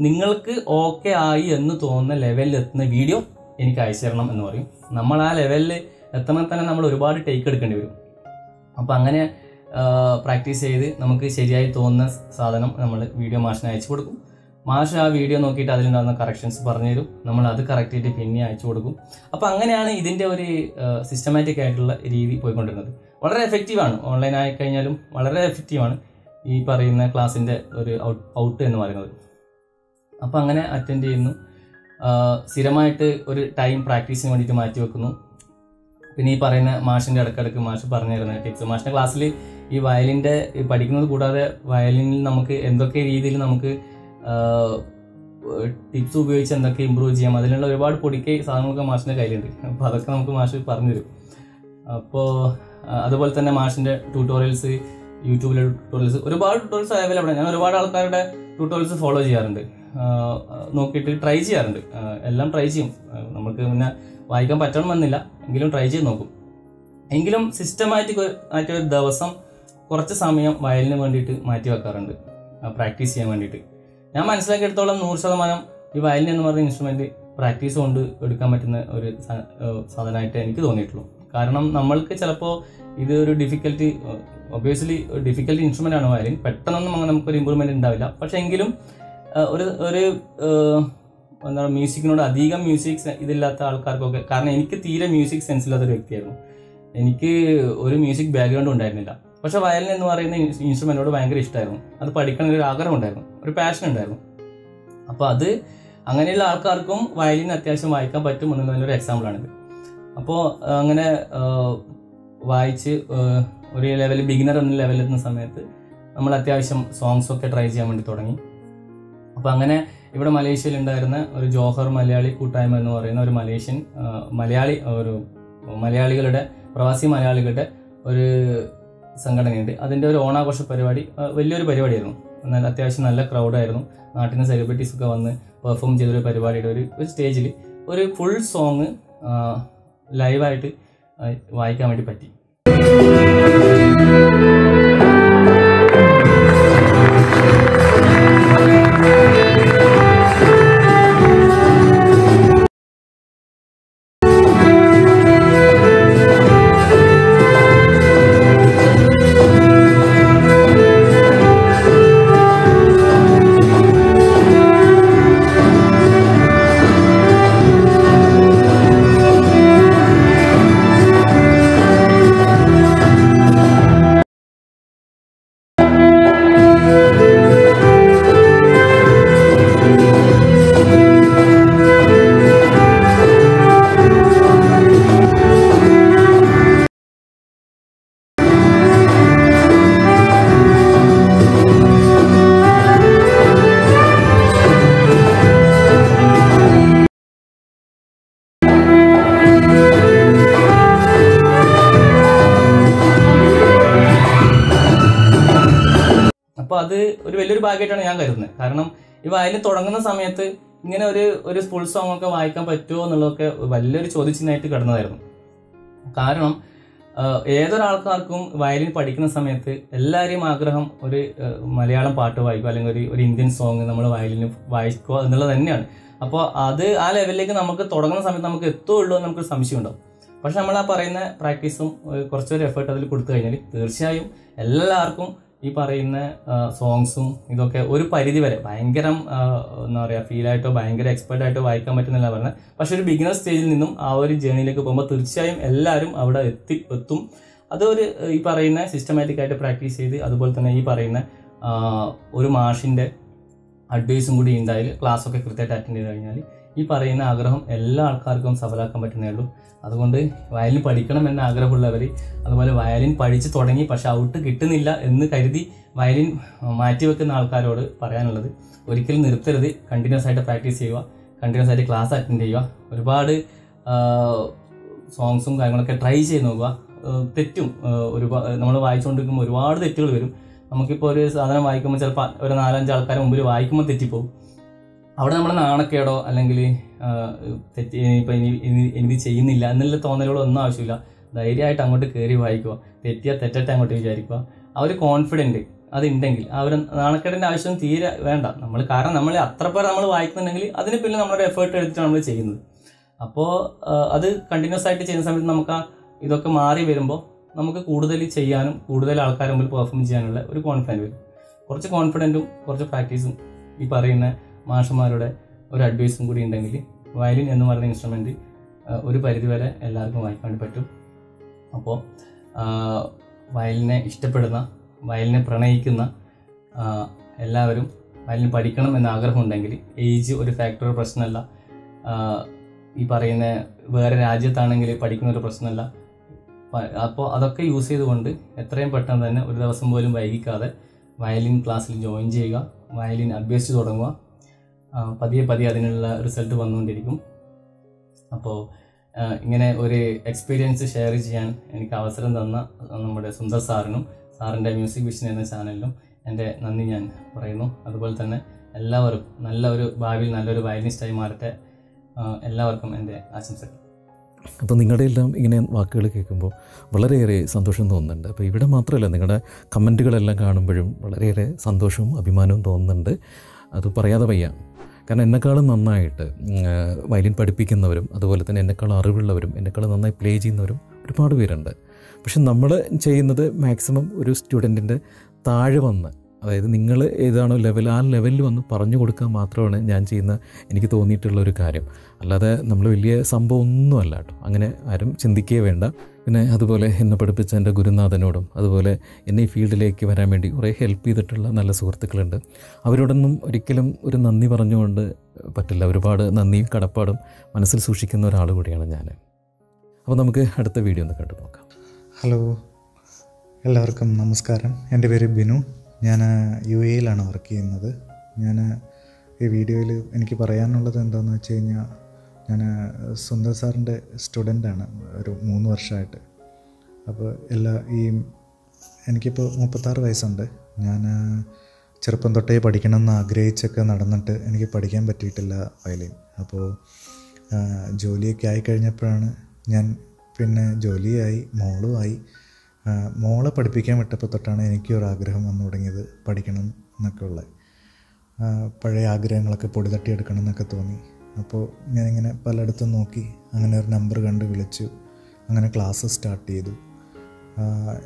നിങ്ങൾക്ക് ഓക്കെ ആയി എന്ന് തോന്നുന്ന ലെവലിൽ എത്തുന്ന വീഡിയോ എനിക്ക് അയച്ചു തരണം എന്ന് പറയും. നമ്മൾ ആ ലെവലിൽ എത്തണം തന്നെ നമ്മൾ ഒരുപാട് ടേക്ക് എടുക്കേണ്ടി വരും. അപ്പോൾ അങ്ങനെ പ്രാക്ടീസ് ചെയ്ത് നമുക്ക് ശരിയായി തോന്നുന്ന സാധനം നമ്മൾ വീഡിയോ മാഷിന് അയച്ചു കൊടുക്കും. മാഷ് ആ വീഡിയോ നോക്കിയിട്ട് അതിലുണ്ടാകുന്ന കറക്ഷൻസ് പറഞ്ഞു തരും. നമ്മൾ അത് കറക്റ്റ് ചെയ്തിട്ട് പിന്നെ അയച്ചു കൊടുക്കും. അപ്പോൾ അങ്ങനെയാണ് ഇതിന്റെ ഒരു സിസ്റ്റമാറ്റിക് ആയിട്ടുള്ള രീതി പോയിക്കൊണ്ടിരുന്നത്. വളരെ എഫക്റ്റീവാണ് ഓൺലൈൻ ആയി കഴിഞ്ഞാലും വളരെ എഫക്റ്റീവാണ് ഈ പറയുന്ന ക്ലാസ്സിന്റെ ഒരു ഔട്ട് ഔട്ട് എന്ന് പറയുന്നത്. അപ്പോൾ അങ്ങനെ അറ്റൻഡ് ചെയ്യുന്നു. സ്ഥിരമായിട്ട് ഒരു ടൈം പ്രാക്ടീസിന് വേണ്ടിയിട്ട് മാറ്റി വെക്കുന്നു. പിന്നെ ഈ പറയുന്ന മാഷിന്റെ ഇടക്കിടക്ക് മാഷ് പറഞ്ഞു തരുന്ന ടിപ്സ് മാഷിന്റെ ക്ലാസ്സിൽ ഈ വയലിന്റെ പഠിക്കുന്നത് കൂടാതെ വയലിനിൽ നമുക്ക് എന്തൊക്കെ രീതിയിൽ നമുക്ക് ടിപ്സ് ഉപയോഗിച്ച് എന്തൊക്കെ ഇമ്പ്രൂവ് ചെയ്യാം അതിനുള്ള ഒരുപാട് പൊടിക്കൈ സാധനങ്ങളൊക്കെ മാഷിന്റെ കയ്യിലുണ്ട്. അപ്പോൾ അതൊക്കെ നമുക്ക് മാഷ് പറഞ്ഞു തരും അപ്പോൾ അതുപോലെ തന്നെ മാഷിന്റെ ട്യൂട്ടോറിയൽസ് യൂട്യൂബിലെ ട്യൂട്ടോറിയൽസ് ഒരുപാട് ട്യൂട്ടോറിയൽസ് അവൈലബിൾ ആണ്. ഞാൻ ഒരുപാട് ആൾക്കാരുടെ ട്യൂട്ടോറിയൽസ് ഫോളോ ചെയ്യാറുണ്ട്. നോക്കിയിട്ട് ട്രൈ ചെയ്യാറുണ്ട്. എല്ലാം ട്രൈ ചെയ്യും. നമുക്ക് പിന്നെ വായിക്കാൻ പറ്റണമെന്നില്ല എങ്കിലും ട്രൈ ചെയ്ത് നോക്കും. എങ്കിലും സിസ്റ്റമാറ്റിക് ആയിട്ട് ഒരു ദിവസം കുറച്ച് സമയം വയലിന് വേണ്ടിയിട്ട് മാറ്റി വെക്കാറുണ്ട്. പ്രാക്ടീസ് ചെയ്യാൻ വേണ്ടിയിട്ട്. ഞാൻ മനസ്സിലാക്കിയെടുത്തോളം നൂറ് ശതമാനം ഈ വയലിൻ എന്ന് പറയുന്ന ഇൻസ്ട്രുമെന്റ് പ്രാക്ടീസ് കൊണ്ട് എടുക്കാൻ പറ്റുന്ന ഒരു സാധനമായിട്ട് എനിക്ക് തോന്നിയിട്ടുള്ളൂ. കാരണം നമ്മൾക്ക് ചിലപ്പോൾ ഇത് ഒരു ഡിഫിക്കൽറ്റി ഒബിയസ്ലി ഡിഫിക്കൽറ്റി ഇൻസ്ട്രുമെന്റ് ആണ് വയലിൻ. പെട്ടെന്നൊന്നും അങ്ങനെ നമുക്കൊരു ഇമ്പ്രൂവ്മെന്റ് ഉണ്ടാവില്ല. പക്ഷേ എങ്കിലും ഒരു ഒരു എന്താണ് മ്യൂസിക്കിനോട് അധികം മ്യൂസിക് ഇതില്ലാത്ത ആൾക്കാർക്കൊക്കെ കാരണം എനിക്ക് തീരെ മ്യൂസിക് സെൻസ് ഇല്ലാത്ത ഒരു വ്യക്തിയായിരുന്നു. എനിക്ക് ഒരു മ്യൂസിക് ബാക്ക്ഗ്രൗണ്ട് ഉണ്ടായിരുന്നില്ല. പക്ഷേ വയലിൻ എന്ന് പറയുന്ന ഇൻസ്ട്രുമെന്റോട് ഭയങ്കര ഇഷ്ടമായിരുന്നു അത് പഠിക്കണം ഒരു ആഗ്രഹം ഉണ്ടായിരുന്നു. ഒരു പാഷൻ ഉണ്ടായിരുന്നു. അപ്പോൾ അത് അങ്ങനെയുള്ള ആൾക്കാർക്കും വയലിൻ അത്യാവശ്യം വായിക്കാൻ പറ്റും നല്ലൊരു എക്സാമ്പിളാണിത് അപ്പോൾ അങ്ങനെ വായിച്ച് ഒരു ലെവൽ ബിഗിനർ എന്ന ലെവലെത്തുന്ന സമയത്ത് നമ്മൾ അത്യാവശ്യം സോങ്സ് ഒക്കെ ട്രൈ ചെയ്യാൻ വേണ്ടി തുടങ്ങി. അപ്പോൾ അങ്ങനെ ഇവിടെ മലേഷ്യയിൽ ഉണ്ടായിരുന്ന ഒരു ജോഹർ മലയാളി കൂട്ടായ്മ എന്ന് പറയുന്ന ഒരു മലേഷ്യൻ മലയാളി ഒരു മലയാളികളുടെ പ്രവാസി മലയാളികളുടെ ഒരു സംഘടനയുണ്ട്. അതിന്റെ ഒരു ഓണാഘോഷ പരിപാടി വലിയൊരു പരിപാടിയായിരുന്നു. എന്നാൽ അത്യാവശ്യം നല്ല ക്രൗഡായിരുന്നു നാട്ടിൽ നിന്ന് സെലിബ്രിറ്റീസ് ഒക്കെ വന്ന് പെർഫോം ചെയ്തൊരു പരിപാടിയുടെ ഒരു ഒരു സ്റ്റേജിൽ ഒരു ഫുൾ സോങ് ലൈവായിട്ട് വായിക്കാൻ വേണ്ടി പറ്റി. ഒരു വലിയൊരു ഭാഗ്യമായിട്ടാണ് ഞാൻ കരുതുന്നത്. കാരണം ഈ വയലിൻ തുടങ്ങുന്ന സമയത്ത് ഇങ്ങനെ ഒരു ഒരു ഫുൾ സോങ് ഒക്കെ വായിക്കാൻ പറ്റുമോ എന്നുള്ളതൊക്കെ വലിയൊരു ചോദ്യചിഹ്നമായിട്ട് കിടന്നതായിരുന്നു. കാരണം ഏതൊരാൾക്കാർക്കും വയലിൻ പഠിക്കുന്ന സമയത്ത് എല്ലാവരെയും ആഗ്രഹം ഒരു മലയാളം പാട്ട് വായിക്കുക അല്ലെങ്കിൽ ഒരു ഒരു ഇന്ത്യൻ സോങ് നമ്മൾ വയലിന് വായിക്കുക എന്നുള്ളത് തന്നെയാണ്. അപ്പോൾ അത് ആ ലെവലിലേക്ക് നമുക്ക് തുടങ്ങുന്ന സമയത്ത് നമുക്ക് എത്തുള്ളൂ എന്ന് നമുക്കൊരു സംശയം ഉണ്ടാവും. പക്ഷെ നമ്മൾ ആ പറയുന്ന പ്രാക്ടീസും കുറച്ചൊരു എഫേർട്ട് അതിൽ കൊടുത്തു കഴിഞ്ഞാൽ തീർച്ചയായും എല്ലാവർക്കും ഈ പറയുന്ന സോങ്സും ഇതൊക്കെ ഒരു പരിധി വരെ ഭയങ്കരം എന്താ പറയുക ഫീലായിട്ടോ ഭയങ്കര എക്സ്പെർട്ട് ആയിട്ടോ വായിക്കാൻ പറ്റുന്നില്ല പറഞ്ഞത് പക്ഷെ ഒരു ബിഗിനർ സ്റ്റേജിൽ നിന്നും ആ ഒരു ജേണിയിലേക്ക് പോകുമ്പോൾ തീർച്ചയായും എല്ലാവരും അവിടെ എത്തി എത്തും. അതൊരു ഈ പറയുന്ന സിസ്റ്റമാറ്റിക് ആയിട്ട് പ്രാക്ടീസ് ചെയ്ത് അതുപോലെ തന്നെ ഈ പറയുന്ന ഒരു മാഷിന്റെ അഡ്വൈസും കൂടി ഉണ്ടായാൽ ക്ലാസ്സൊക്കെ കൃത്യമായിട്ട് അറ്റൻഡ് ചെയ്ത് കഴിഞ്ഞാൽ ഈ പറയുന്ന ആഗ്രഹം എല്ലാ ആൾക്കാർക്കും സഫലാക്കാൻ പറ്റുന്നേ ഉള്ളൂ. അതുകൊണ്ട് വയലിൻ പഠിക്കണം എന്ന് ആഗ്രഹമുള്ളവർ അതുപോലെ വയലിൻ പഠിച്ച് തുടങ്ങി പക്ഷെ ഔട്ട് കിട്ടുന്നില്ല എന്ന് കരുതി വയലിൻ മാറ്റിവെക്കുന്ന ആൾക്കാരോട് പറയാനുള്ളത് ഒരിക്കലും നിർത്തരുത്. കണ്ടിന്യൂസ് ആയിട്ട് പ്രാക്ടീസ് ചെയ്യുക. കണ്ടിന്യൂസ് ആയിട്ട് ക്ലാസ് അറ്റൻഡ് ചെയ്യുക. ഒരുപാട് സോങ്സും കാര്യങ്ങളൊക്കെ ട്രൈ ചെയ്ത് നോക്കുക. തെറ്റും ഒരുപാട് നമ്മൾ വായിച്ചുകൊണ്ടിരിക്കുമ്പോൾ ഒരുപാട് തെറ്റുകൾ വരും. നമുക്കിപ്പോൾ ഒരു സാധനം വായിക്കുമ്പോൾ ചിലപ്പോൾ ഒരു നാലഞ്ച് ആൾക്കാരെ മുമ്പിൽ വായിക്കുമ്പോൾ തെറ്റിപ്പോകും അവിടെ നമ്മുടെ നാണക്കേടോ അല്ലെങ്കിൽ തെറ്റ് ഇപ്പം ഇനി ഇനി ചെയ്യുന്നില്ല എന്നുള്ള തോന്നലുകളോ ഒന്നും ആവശ്യമില്ല. ധൈര്യമായിട്ട് അങ്ങോട്ട് കയറി വായിക്കുക. തെറ്റിയാൽ തെറ്റട്ടെ അങ്ങോട്ട് വിചാരിക്കുക. ആ ഒരു കോൺഫിഡന്റ് അതുണ്ടെങ്കിൽ ആ ഒരു നാണക്കേടിന്റെ ആവശ്യം തീരെ വേണ്ട. നമ്മൾ കാരണം നമ്മൾ അത്ര പേർ നമ്മൾ വായിക്കുന്നുണ്ടെങ്കിൽ അതിന് പിന്നെ നമ്മളൊരു എഫേർട്ട് എടുത്തിട്ടാണ് നമ്മൾ ചെയ്യുന്നത്. അപ്പോൾ അത് കണ്ടിന്യൂസ് ആയിട്ട് ചെയ്യുന്ന സമയത്ത് നമുക്ക് ആ ഇതൊക്കെ മാറി വരുമ്പോൾ നമുക്ക് കൂടുതൽ ചെയ്യാനും കൂടുതൽ ആൾക്കാരെ മുമ്പിൽ പെർഫോം ചെയ്യാനുള്ള ഒരു കോൺഫിഡന്റ് വരും. കുറച്ച് കോൺഫിഡന്റും കുറച്ച് പ്രാക്ടീസും ഈ പറയുന്ന മാഷന്മാരുടെ ഒരു അഡ്വൈസും കൂടി ഉണ്ടെങ്കിൽ വയലിൻ എന്ന് പറയുന്ന ഇൻസ്ട്രുമെന്റ് ഒരു പരിധിവരെ എല്ലാവർക്കും വായിക്കാൻ പറ്റും. അപ്പോൾ വയലിനെ ഇഷ്ടപ്പെടുന്ന വയലിനെ പ്രണയിക്കുന്ന എല്ലാവരും വയലിൻ പഠിക്കണം എന്ന ആഗ്രഹമുണ്ടെങ്കിൽ ഏജ് ഒരു ഫാക്ടർ പ്രശ്നമല്ല. ഈ പറയുന്ന വേറെ രാജ്യത്താണെങ്കിൽ പഠിക്കുന്ന ഒരു പ്രശ്നമല്ല. അപ്പോൾ അതൊക്കെ യൂസ് ചെയ്തുകൊണ്ട് എത്രയും പെട്ടെന്ന് തന്നെ ഒരു ദിവസം പോലും വൈകിക്കാതെ വയലിൻ ക്ലാസ്സിൽ ജോയിൻ ചെയ്യുക വയലിൻ അഭ്യസിച്ച് തുടങ്ങുക പതിയെ പതിയെ അതിനുള്ള റിസൾട്ട് വന്നുകൊണ്ടിരിക്കും. അപ്പോൾ ഇങ്ങനെ ഒരു എക്സ്പീരിയൻസ് ഷെയർ ചെയ്യാൻ എനിക്ക് അവസരം തന്ന നമ്മുടെ സുന്ദർ സാറിനും സാറിന്റെ മ്യൂസിക് വിഷൻ എന്ന ചാനലിനും എന്റെ നന്ദി ഞാൻ പറയുന്നു. അതുപോലെ തന്നെ എല്ലാവർക്കും നല്ല ഒരു ഭാവിയിൽ നല്ലൊരു വയലിനിസ്റ്റായി മാറട്ടെ. എല്ലാവർക്കും എന്റെ ആശംസകൾ. അപ്പോൾ നിങ്ങളുടെ എല്ലാം ഇങ്ങനെ വാക്കുകൾ കേൾക്കുമ്പോൾ വളരെയേറെ സന്തോഷം തോന്നുന്നുണ്ട്. അപ്പോൾ ഇവിടെ മാത്രമല്ല നിങ്ങളുടെ കമന്റുകളെല്ലാം കാണുമ്പോഴും വളരെയേറെ സന്തോഷവും അഭിമാനവും തോന്നുന്നുണ്ട്. അത് പറയാതെ വയ്യ. കാരണം എന്നെക്കാളും നന്നായിട്ട് വയലിൻ പഠിപ്പിക്കുന്നവരും അതുപോലെ തന്നെ എന്നെക്കാളും അറിവുള്ളവരും എന്നെക്കാളും നന്നായി പ്ലേ ചെയ്യുന്നവരും ഒരുപാട് പേരുണ്ട്. പക്ഷെ നമ്മൾ ചെയ്യുന്നത് മാക്സിമം ഒരു സ്റ്റുഡന്റിന്റെ താഴെ വന്ന് അതായത് നിങ്ങൾ ഏതാണോ ലെവൽ ആ ലെവലിൽ വന്ന് പറഞ്ഞു കൊടുക്കാൻ മാത്രമാണ് ഞാൻ ചെയ്യുന്ന എനിക്ക് തോന്നിയിട്ടുള്ള ഒരു കാര്യം. അല്ലാതെ നമ്മൾ വലിയ സംഭവം ഒന്നുമല്ല കേട്ടോ. അങ്ങനെ ആരും ചിന്തിക്കുകയേ വേണ്ട. പിന്നെ അതുപോലെ എന്നെ പഠിപ്പിച്ച എന്റെ ഗുരുനാഥനോടും അതുപോലെ എന്നെ ഈ ഫീൽഡിലേക്ക് വരാൻ വേണ്ടി കുറേ ഹെൽപ്പ് ചെയ്തിട്ടുള്ള നല്ല സുഹൃത്തുക്കളുണ്ട്. അവരോടൊന്നും ഒരിക്കലും ഒരു നന്ദി പറഞ്ഞുകൊണ്ട് പറ്റില്ല. ഒരുപാട് നന്ദിയും കടപ്പാടും മനസ്സിൽ സൂക്ഷിക്കുന്ന ഒരാൾ കൂടിയാണ് ഞാൻ അപ്പോൾ നമുക്ക് അടുത്ത വീഡിയോ ഒന്ന് കണ്ടു നോക്കാം ഹലോ എല്ലാവർക്കും നമസ്കാരം. എന്റെ പേര് ബിനു. ഞാൻ യു എയിലാണ് വർക്ക് ചെയ്യുന്നത്. ഞാൻ ഈ വീഡിയോയിൽ എനിക്ക് പറയാനുള്ളത് എന്താണെന്ന് വെച്ച് കഴിഞ്ഞാൽ ഞാൻ സുന്ദർ സാറിന്റെ സ്റ്റുഡന്റാണ് ഒരു മൂന്ന് വർഷമായിട്ട് അപ്പോൾ എല്ലാ ഈ എനിക്കിപ്പോൾ മുപ്പത്താറ് വയസ്സുണ്ട്. ഞാൻ ചെറുപ്പം തൊട്ടേ പഠിക്കണമെന്ന് ആഗ്രഹിച്ചൊക്കെ നടന്നിട്ട് എനിക്ക് പഠിക്കാൻ പറ്റിയിട്ടില്ല വയലിൻ. അപ്പോൾ ജോലിയൊക്കെ ആയി കഴിഞ്ഞപ്പോഴാണ് ഞാൻ പിന്നെ ജോലിയായി മോളുമായി മോളെ പഠിപ്പിക്കാൻ വിട്ടപ്പോൾ തൊട്ടാണ് എനിക്കൊരു ആഗ്രഹം വന്നു തുടങ്ങിയത് പഠിക്കണം എന്നൊക്കെ ഉള്ളത്. പഴയ ആഗ്രഹങ്ങളൊക്കെ പൊടി തട്ടിയെടുക്കണം എന്നൊക്കെ തോന്നി. അപ്പോൾ ഞാനിങ്ങനെ പലയിടത്തും നോക്കി അങ്ങനെ ഒരു നമ്പർ കണ്ട് വിളിച്ചു അങ്ങനെ ക്ലാസ് സ്റ്റാർട്ട് ചെയ്തു.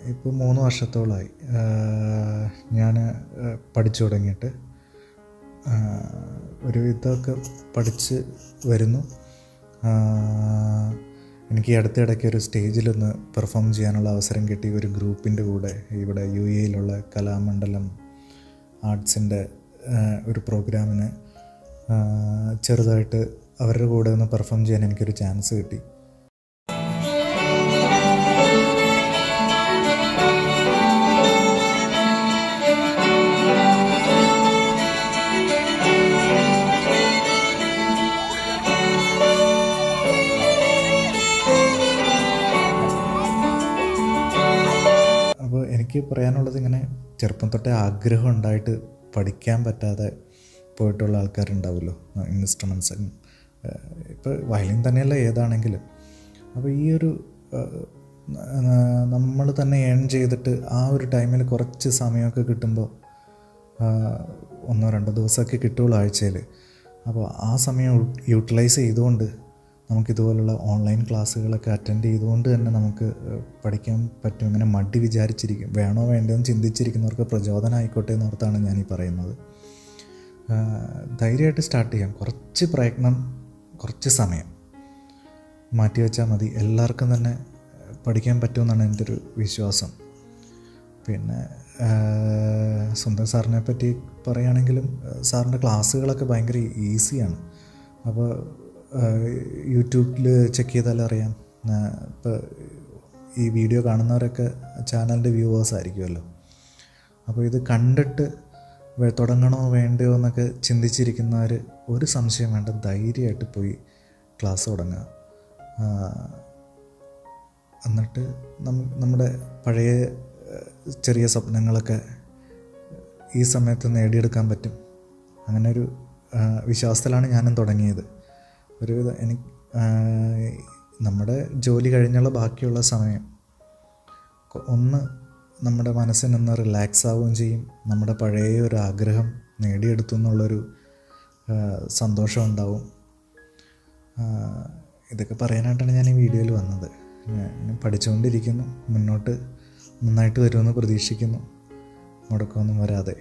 ഇപ്പോൾ മൂന്ന് വർഷത്തോളമായി. ഞാൻ പഠിച്ചു തുടങ്ങിയിട്ട് ഒരു ഇതൊക്കെ പഠിച്ച് വരുന്നു. എനിക്ക് അടുത്തിടയ്ക്ക് ഒരു സ്റ്റേജിലൊന്ന് പെർഫോം ചെയ്യാനുള്ള അവസരം കിട്ടി. ഒരു ഗ്രൂപ്പിന്റെ കൂടെ ഇവിടെ യു എയിലുള്ള കലാമണ്ഡലം ആർട്സിന്റെ ഒരു പ്രോഗ്രാമിന് ചെറുതായിട്ട് അവരുടെ കൂടെ ഒന്ന് പെർഫോം ചെയ്യാൻ എനിക്കൊരു ചാൻസ് കിട്ടി. ചെറുപ്പം തൊട്ടേ ആഗ്രഹം ഉണ്ടായിട്ട് പഠിക്കാൻ പറ്റാതെ പോയിട്ടുള്ള ആൾക്കാരുണ്ടാവുമല്ലോ ഇൻസ്ട്രുമെൻസ് ഇപ്പോൾ വയലിൻ തന്നെയല്ല ഏതാണെങ്കിലും. അപ്പോൾ ഈ ഒരു നമ്മൾ തന്നെ ഏൺ ചെയ്തിട്ട് ആ ഒരു ടൈമിൽ കുറച്ച് സമയമൊക്കെ കിട്ടുമ്പോൾ ഒന്നോ രണ്ടോ ദിവസമൊക്കെ കിട്ടുള്ളൂ ആഴ്ചയിൽ അപ്പോൾ ആ സമയം യൂട്ടിലൈസ് ചെയ്തുകൊണ്ട് നമുക്കിതുപോലുള്ള ഓൺലൈൻ ക്ലാസ്സുകളൊക്കെ അറ്റൻഡ് ചെയ്തുകൊണ്ട് തന്നെ നമുക്ക് പഠിക്കാൻ പറ്റും. ഇങ്ങനെ മടി വിചാരിച്ചിരിക്കും. വേണോ വേണ്ടതെന്ന് ചിന്തിച്ചിരിക്കുന്നവർക്ക് പ്രചോദനം ആയിക്കോട്ടെ എന്നോർത്താണ് ഞാൻ ഈ പറയുന്നത്. ധൈര്യമായിട്ട് സ്റ്റാർട്ട് ചെയ്യാം. കുറച്ച് പ്രയത്നം കുറച്ച് സമയം മാറ്റി വെച്ചാൽ മതി. എല്ലാവർക്കും തന്നെ പഠിക്കാൻ പറ്റുമെന്നാണ് എന്റെ ഒരു വിശ്വാസം. പിന്നെ സുന്ദർ സാറിനെ പറ്റി പറയുകയാണെങ്കിലും സാറിന്റെ ക്ലാസ്സുകളൊക്കെ ഭയങ്കര ഈസിയാണ്. അപ്പോൾ യൂട്യൂബിൽ ചെക്ക് ചെയ്താൽ അറിയാം. ഇപ്പോൾ ഈ വീഡിയോ കാണുന്നവരൊക്കെ ചാനലിന്റെ വ്യൂവേഴ്സ് ആയിരിക്കുമല്ലോ. അപ്പോൾ ഇത് കണ്ടിട്ട് തുടങ്ങണോ വേണ്ടയോ എന്നൊക്കെ ചിന്തിച്ചിരിക്കുന്നവർ ഒരു സംശയം വേണ്ട ധൈര്യമായിട്ട് പോയി ക്ലാസ് തുടങ്ങുക. എന്നിട്ട് നമ്മുടെ പഴയ ചെറിയ സ്വപ്നങ്ങളൊക്കെ ഈ സമയത്ത് നേടിയെടുക്കാൻ പറ്റും. അങ്ങനെ ഒരു വിശ്വാസത്തിലാണ് ഞാനും തുടങ്ങിയത്. ഒരു വിധ- എനിക്ക് നമ്മുടെ ജോലി കഴിഞ്ഞുള്ള ബാക്കിയുള്ള സമയം ഒന്ന് നമ്മുടെ മനസ്സിനൊന്ന് റിലാക്സ് ആവുകയും ചെയ്യും. നമ്മുടെ പഴയ ഒരു ആഗ്രഹം നേടിയെടുത്തു എന്നുള്ളൊരു സന്തോഷം ഉണ്ടാവും. ഇതൊക്കെ പറയാനായിട്ടാണ് ഞാൻ ഈ വീഡിയോയിൽ വന്നത്. ഞാൻ പഠിച്ചുകൊണ്ടിരിക്കുന്നു. മുന്നോട്ട് നന്നായിട്ട് വരുമെന്ന് പ്രതീക്ഷിക്കുന്നു. മുടക്കമൊന്നും വരാതെ.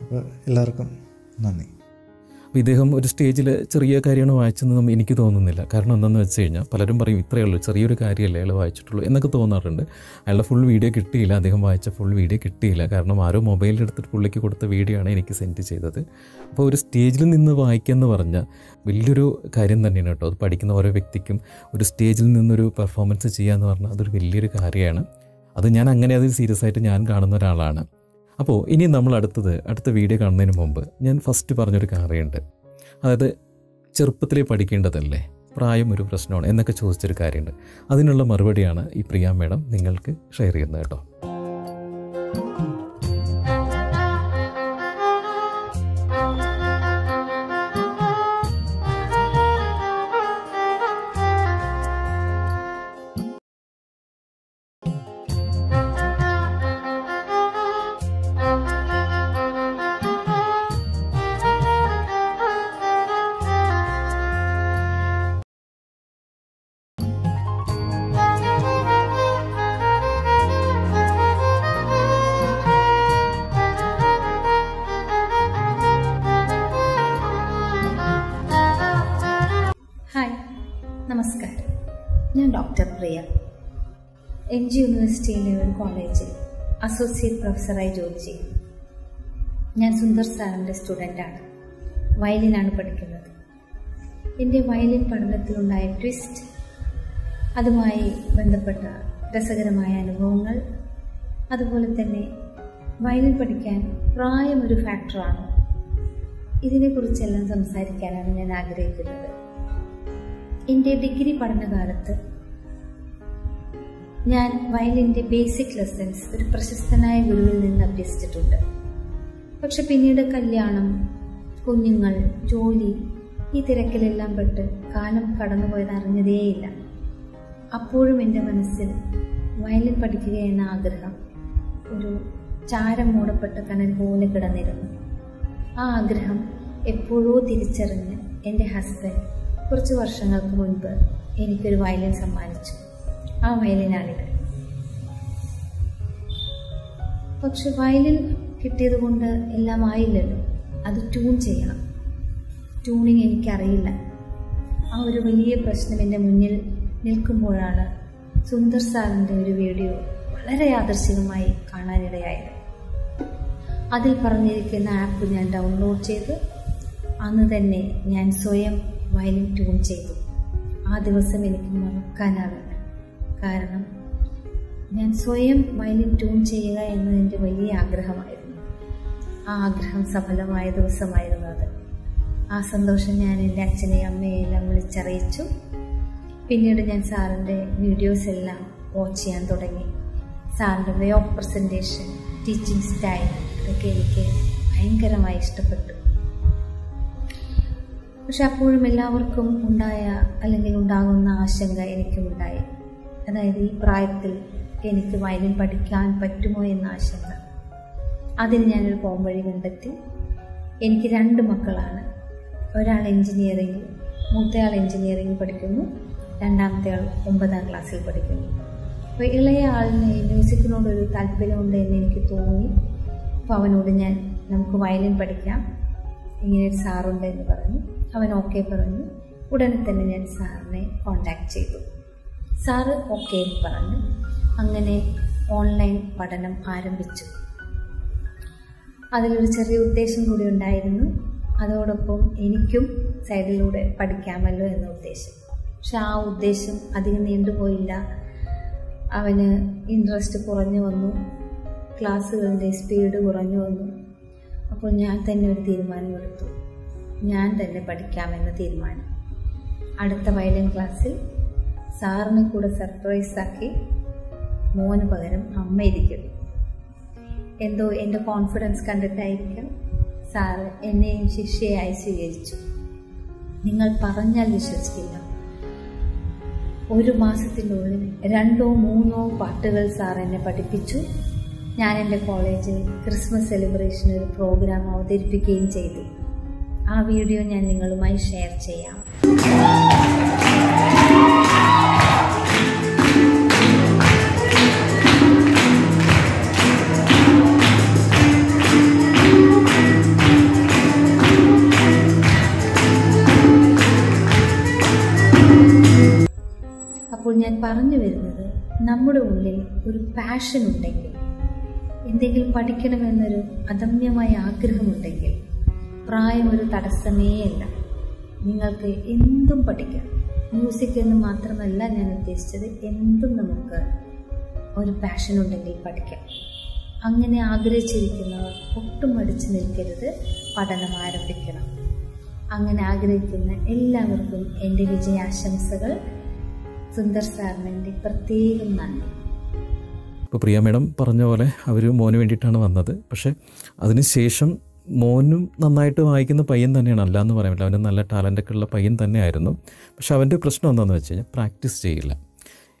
അപ്പോൾ എല്ലാവർക്കും നന്ദി. ഇദ്ദേഹം ഒരു സ്റ്റേജിൽ ചെറിയ കാര്യമാണ് വായിച്ചതെന്നും എനിക്ക് തോന്നുന്നില്ല. കാരണം എന്താണെന്ന് വെച്ച് കഴിഞ്ഞാൽ പലരും പറയും ഇത്രയേ ഉള്ളൂ ചെറിയൊരു കാര്യമല്ലേ അയാൾ വായിച്ചിട്ടുള്ളൂ എന്നൊക്കെ തോന്നാറുണ്ട്. അയാളുടെ ഫുൾ വീഡിയോ കിട്ടിയില്ല അദ്ദേഹം വായിച്ച ഫുൾ വീഡിയോ കിട്ടിയില്ല. കാരണം ആരോ മൊബൈലിൽ എടുത്തിട്ട് പുള്ളിക്ക് കൊടുത്ത വീഡിയോ ആണ് എനിക്ക് സെൻഡ് ചെയ്തത്. അപ്പോൾ ഒരു സ്റ്റേജിൽ നിന്ന് വായിക്കുക എന്ന് പറഞ്ഞാൽ വലിയൊരു കാര്യം തന്നെയാണ് കേട്ടോ. അത് പഠിക്കുന്ന ഓരോ വ്യക്തിക്കും ഒരു സ്റ്റേജിൽ നിന്നൊരു പെർഫോമൻസ് ചെയ്യുക എന്ന് പറഞ്ഞാൽ അതൊരു വലിയൊരു കാര്യമാണ്. അത് ഞാൻ അങ്ങനെ അത് സീരിയസ് ആയിട്ട് ഞാൻ കാണുന്ന ഒരാളാണ്. അപ്പോൾ ഇനി നമ്മൾ അടുത്തത് അടുത്ത വീഡിയോ കാണുന്നതിന് മുമ്പ് ഞാൻ ഫസ്റ്റ് പറഞ്ഞൊരു കാര്യമുണ്ട്. അതായത് ചെറുപ്പത്തിലേ പഠിക്കേണ്ടതല്ലേ? പ്രായം ഒരു പ്രശ്നമാണ് എന്നൊക്കെ ചോദിച്ചൊരു കാര്യമുണ്ട്. അതിനുള്ള മറുപടിയാണ് ഈ പ്രിയ മേഡം നിങ്ങൾക്ക് ഷെയർ ചെയ്യുന്നത് കേട്ടോ. നമസ്കാരം. ഞാൻ ഡോക്ടർ പ്രിയ. എം ജി യൂണിവേഴ്സിറ്റിയിലെ ഒരു കോളേജിൽ അസോസിയേറ്റ് പ്രൊഫസറായി ജോലി ചെയ്യുന്നു. ഞാൻ സുന്ദർ സാറിന്റെ സ്റ്റുഡന്റാണ് വയലിനാണ് പഠിക്കുന്നത്. എന്റെ വയലിൻ പഠനത്തിലുണ്ടായ ട്വിസ്റ്റ് അതുമായി ബന്ധപ്പെട്ട രസകരമായ അനുഭവങ്ങൾ അതുപോലെ തന്നെ വയലിൻ പഠിക്കാൻ പ്രായം ഒരു ഫാക്ടറാണ് ഇതിനെക്കുറിച്ചെല്ലാം സംസാരിക്കാനാണ് ഞാൻ ആഗ്രഹിക്കുന്നത്. എന്റെ ഡിഗ്രി പഠനകാലത്ത് ഞാൻ വയലിന്റെ ബേസിക് ലെസൺസ് ഒരു പ്രശസ്തനായ ഗുരുവിൽ നിന്ന് അഭ്യസിച്ചിട്ടുണ്ട്. പക്ഷെ പിന്നീട് കല്യാണം കുഞ്ഞുങ്ങൾ ജോലി ഈ തിരക്കിലെല്ലാം പെട്ട് കാലം കടന്നുപോയത് അറിഞ്ഞതേയില്ല. അപ്പോഴും എന്റെ മനസ്സിൽ വയലിൻ പഠിക്കുക എന്ന ആഗ്രഹം ഒരു ചാരം മൂടപ്പെട്ട കനൽ പോലെ കിടന്നിരുന്നു. ആ ആഗ്രഹം എപ്പോഴോ തിരിച്ചറിഞ്ഞ് എന്റെ ഹസ്ബൻഡ് കുറച്ച് വർഷങ്ങൾക്ക് മുൻപ് എനിക്കൊരു വയലിൻ സമ്മാനിച്ചു. ആ വയലിനാണിത്. പക്ഷെ വയലിൻ കിട്ടിയത് കൊണ്ട് എല്ലാം ആയില്ലല്ലോ. അത് ട്യൂൺ ചെയ്യണം. ട്യൂണിങ് എനിക്കറിയില്ല. ആ ഒരു വലിയ പ്രശ്നം എന്റെ മുന്നിൽ നിൽക്കുമ്പോഴാണ് സുന്ദർ സാറിന്റെ ഒരു വീഡിയോ വളരെ ആദർശികമായി കാണാനിടയായത്. അതിൽ പറഞ്ഞിരിക്കുന്ന ആപ്പ് ഞാൻ ഡൗൺലോഡ് ചെയ്ത് അന്ന് തന്നെ ഞാൻ സ്വയം വയലിൻ ട്യൂൺ ചെയ്തു. ആ ദിവസം എനിക്ക് മറക്കാനാവില്ല കാരണം ഞാൻ സ്വയം വയലിൻ ട്യൂൺ ചെയ്യുക എന്നത് എന്റെ വലിയ ആഗ്രഹമായിരുന്നു. ആ ആഗ്രഹം സഫലമായ ദിവസമായിരുന്നു അത്. ആ സന്തോഷം ഞാൻ എന്റെ അച്ഛനെയും അമ്മയെല്ലാം വിളിച്ചറിയിച്ചു. പിന്നീട് ഞാൻ സാറിന്റെ വീഡിയോസ് എല്ലാം വാച്ച് ചെയ്യാൻ തുടങ്ങി. സാറിന്റെ way of presentation teaching style അതൊക്കെ എനിക്ക് ഭയങ്കരമായി ഇഷ്ടപ്പെട്ടു. പക്ഷെ അപ്പോഴും എല്ലാവർക്കും ഉണ്ടായ അല്ലെങ്കിൽ ഉണ്ടാകുന്ന ആശങ്ക എനിക്കും ഉണ്ടായി. അതായത് ഈ പ്രായത്തിൽ എനിക്ക് വയലിൻ പഠിക്കാൻ പറ്റുമോ എന്ന ആശങ്ക. അതിന് ഞാനൊരു പോംവഴി കണ്ടെത്തി. എനിക്ക് രണ്ട് മക്കളാണ്. ഒരാൾ എൻജിനീയറിംഗ് മൂത്തയാൾ എൻജിനീയറിംഗ് പഠിക്കുന്നു. രണ്ടാമത്തെ ആൾ ഒമ്പതാം ക്ലാസ്സിൽ പഠിക്കുന്നു. അപ്പോൾ ഇളയ ആളിന് മ്യൂസിക്കിനോടൊരു താല്പര്യമുണ്ട് എന്ന് എനിക്ക് തോന്നി. അപ്പോൾ അവനോട് ഞാൻ നമുക്ക് വയലിൻ പഠിക്കാം. ഇങ്ങനെ ഒരു സാറുണ്ട് എന്ന് പറഞ്ഞു. അവൻ ഓക്കെ പറഞ്ഞു. ഉടനെ തന്നെ ഞാൻ സാറിനെ കോണ്ടാക്ട് ചെയ്തു. സാറ് ഓക്കെ എന്ന് പറഞ്ഞു. അങ്ങനെ ഓൺലൈൻ പഠനം ആരംഭിച്ചു. അതിലൊരു ചെറിയ ഉദ്ദേശം കൂടി ഉണ്ടായിരുന്നു. അതോടൊപ്പം എനിക്കും സൈഡിലൂടെ പഠിക്കാമല്ലോ എന്ന ഉദ്ദേശം. പക്ഷെ ആ ഉദ്ദേശം അധികം നീണ്ടുപോയില്ല. അവന് ഇൻട്രസ്റ്റ് കുറഞ്ഞു വന്നു. ക്ലാസ്സുകളുടെ സ്പീഡ് കുറഞ്ഞു വന്നു. അപ്പോൾ ഞാൻ തന്നെ ഒരു തീരുമാനമെടുത്തു. ഞാൻ തന്നെ പഠിക്കാമെന്ന തീരുമാനം. അടുത്ത വയലിൻ ക്ലാസ്സിൽ സാറിനെ കൂടെ സർപ്രൈസാക്കി മോന് പകരം അമ്മ ഇരിക്കും. എന്തോ എന്റെ കോൺഫിഡൻസ് കണ്ടിട്ടായിരിക്കും സാറ് എന്നെയും ശിഷ്യയായി സ്വീകരിച്ചു. നിങ്ങൾ പറഞ്ഞാൽ വിശ്വസിക്കില്ല. ഒരു മാസത്തിനുള്ളിൽ രണ്ടോ മൂന്നോ പാട്ടുകൾ സാർ എന്നെ പഠിപ്പിച്ചു. ഞാൻ എന്റെ കോളേജിൽ ക്രിസ്മസ് സെലിബ്രേഷൻ ഒരു പ്രോഗ്രാം അവതരിപ്പിക്കുകയും ചെയ്തു. ആ വീഡിയോ ഞാൻ നിങ്ങളുമായി ഷെയർ ചെയ്യാം. അപ്പോൾ ഞാൻ പറഞ്ഞു വരുന്നത് നമ്മുടെ ഉള്ളിൽ ഒരു പാഷൻ ഉണ്ടെങ്കിൽ എന്തെങ്കിലും പഠിക്കണമെന്നൊരു അദമ്യമായ ആഗ്രഹമുണ്ടെങ്കിൽ പ്രായം ഒരു തടസ്സമേ അല്ല. നിങ്ങൾക്ക് എന്തും പഠിക്കാം. മ്യൂസിക് എന്ന് മാത്രമല്ല ഞാൻ ഉദ്ദേശിച്ചത് എന്തും നമുക്ക് ഒരു പാഷൻ ഉണ്ടെങ്കിൽ പഠിക്കാം. അങ്ങനെ ആഗ്രഹിച്ചിരിക്കുന്നവർ ഒട്ടും മടിച്ചു നിൽക്കരുത്. പഠനം ആരംഭിക്കണം. അങ്ങനെ ആഗ്രഹിക്കുന്ന എല്ലാവർക്കും എന്റെ വിജയാശംസകൾ. സുന്ദർ സാറിന് പ്രത്യേകം നന്ദി. ഇപ്പോൾ പ്രിയ മേഡം പറഞ്ഞ പോലെ അവർ മോന് വേണ്ടിയിട്ടാണ് വന്നത്. പക്ഷേ അതിനുശേഷം മോനും നന്നായിട്ട് വായിക്കുന്ന പയ്യൻ തന്നെയാണ്. അല്ല എന്ന് പറയാൻ പറ്റില്ല. അവന് നല്ല ടാലന്റൊക്കെ ഉള്ള പയ്യൻ തന്നെയായിരുന്നു. പക്ഷേ അവന്റെ പ്രശ്നം എന്താണെന്ന് വെച്ച് കഴിഞ്ഞാൽ പ്രാക്ടീസ് ചെയ്യില്ല.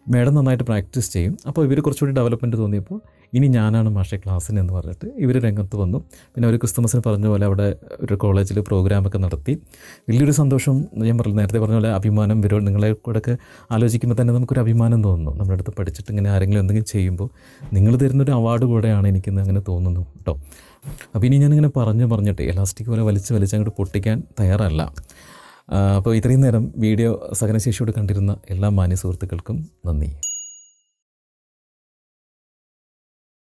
മേഡം നന്നായിട്ട് പ്രാക്ടീസ് ചെയ്യും. അപ്പോൾ ഇവർ കുറച്ചുകൂടി ഡെവലപ്മെന്റ് തോന്നിയപ്പോൾ ഇനി ഞാനാണ് മാഷെ ക്ലാസ്സിന് എന്ന് പറഞ്ഞിട്ട് ഇവർ രംഗത്ത് വന്നു. പിന്നെ അവർ ക്രിസ്തുമസിന് പറഞ്ഞ പോലെ അവിടെ ഒരു കോളേജിൽ പ്രോഗ്രാമൊക്കെ നടത്തി. വലിയൊരു സന്തോഷം ഞാൻ പറഞ്ഞു നേരത്തെ പറഞ്ഞ പോലെ അഭിമാനം വരും. നിങ്ങളെ കൂടെയൊക്കെ ആലോചിക്കുമ്പോൾ തന്നെ നമുക്കൊരു അഭിമാനം തോന്നുന്നു നമ്മുടെ അടുത്ത് പഠിച്ചിട്ട് ഇങ്ങനെ ആരെങ്കിലും എന്തെങ്കിലും ചെയ്യുമ്പോൾ നിങ്ങൾ തരുന്നൊരു അവാർഡ് കൂടെയാണ് എനിക്കിന്ന് അങ്ങനെ തോന്നുന്നു കേട്ടോ. അപ്പോൾ ഇനി ഞാനിങ്ങനെ പറഞ്ഞു പറഞ്ഞിട്ട് എലാസ്റ്റിക് പോലെ വലിച്ച് വലിച്ച് അങ്ങോട്ട് പൊട്ടിക്കാൻ തയ്യാറല്ല. അപ്പോൾ ഇത്രയും നേരം വീഡിയോ സഹനശേഷിയോട് കണ്ടിരുന്ന എല്ലാ മാന്യ സുഹൃത്തുക്കൾക്കും നന്ദി.